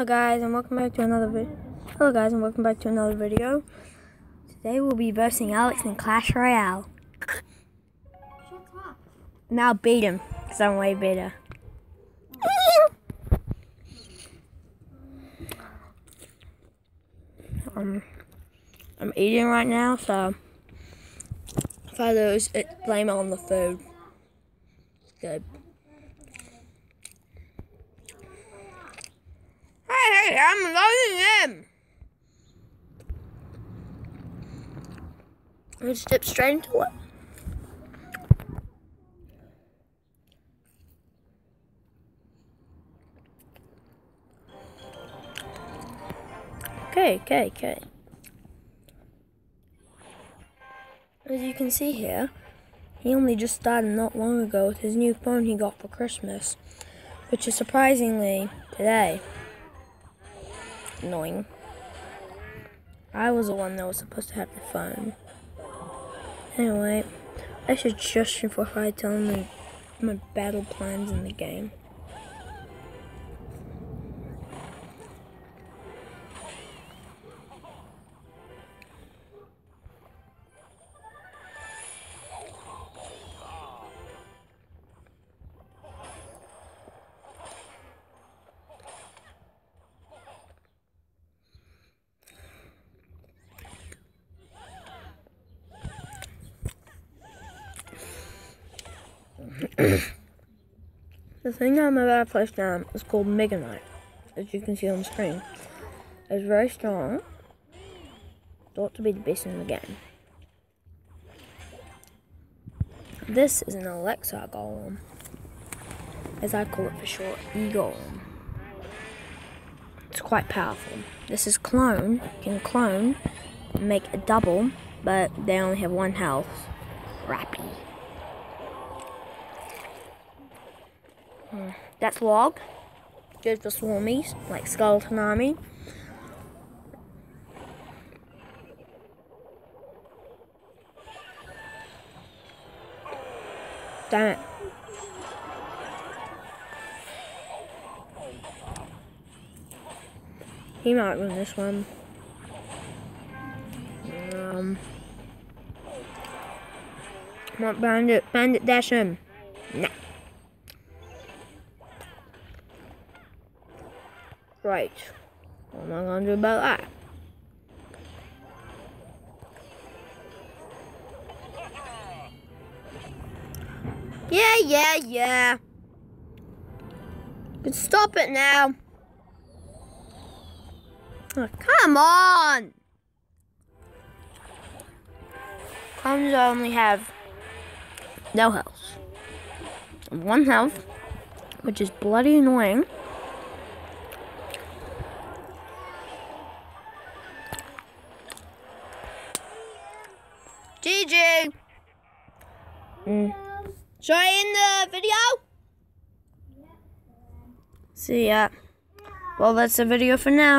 Hello guys and welcome back to another video. Hello guys and welcome back to another video. Today we'll be versing Alex in Clash Royale. Now beat him, because I'm way better. um, I'm eating right now, so if I lose, it, blame it on the food. Good. Hey, I'm loading him! Let's dip straight into it. Okay, okay, okay. As you can see here, he only just started not long ago with his new phone he got for Christmas, which is surprisingly today. Annoying. I was the one that was supposed to have the phone. Anyway, I should just before I tell him my battle plans in the game. the thing I'm about to place down is called Mega Knight, as you can see on the screen. It's very strong. Thought to be the best in the game. This is an Elixir Golem, as I call it for short, E-Golem. It's quite powerful. This is clone, can clone, make a double, but they only have one health. Rappy. That's log. Good for swarmies, like skeleton army. Damn it. He might win this one. Um, not bandit, bandit dash him. Nah. Right. What am I going to do about that? Yeah, yeah, yeah. But stop it now. Oh, come on. Clones only have no health. One health, which is bloody annoying. GG. Mm. Should I end the video? See ya. Well, that's the video for now.